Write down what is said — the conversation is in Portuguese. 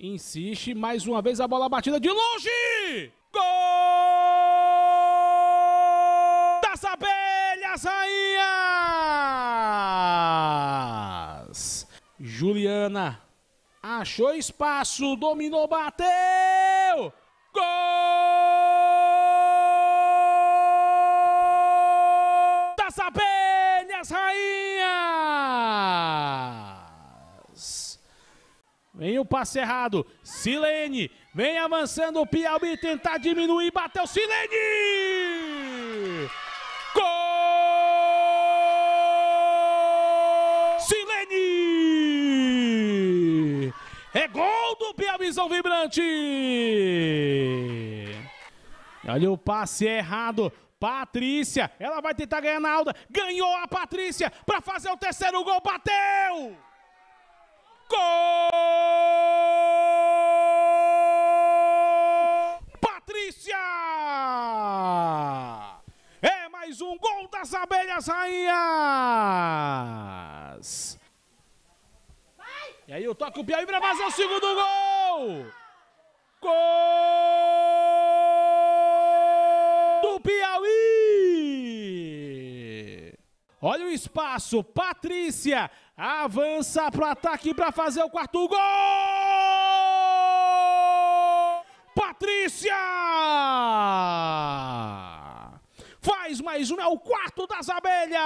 Insiste mais uma vez a bola batida de longe. Gol das abelhas rainhas. Juliana achou espaço, dominou, bateu. Gol das abelhas rainhas. Vem o passe errado. Silene vem avançando o Piauí tentar diminuir. Bateu Silene! Gol! Silene! É gol do Piauizão Vibrante! Olha o passe errado. Patrícia, ela vai tentar ganhar na Alda. Ganhou a Patrícia para fazer o terceiro gol. Bateu! Gol! Patrícia! É gol das abelhas rainhas! E aí o toque o Piauí para fazer o segundo gol! Gol do Piauí! Olha o espaço, Patrícia avança para o ataque para fazer o quarto gol! Patrícia! Faz mais um, é o quarto das abelhas!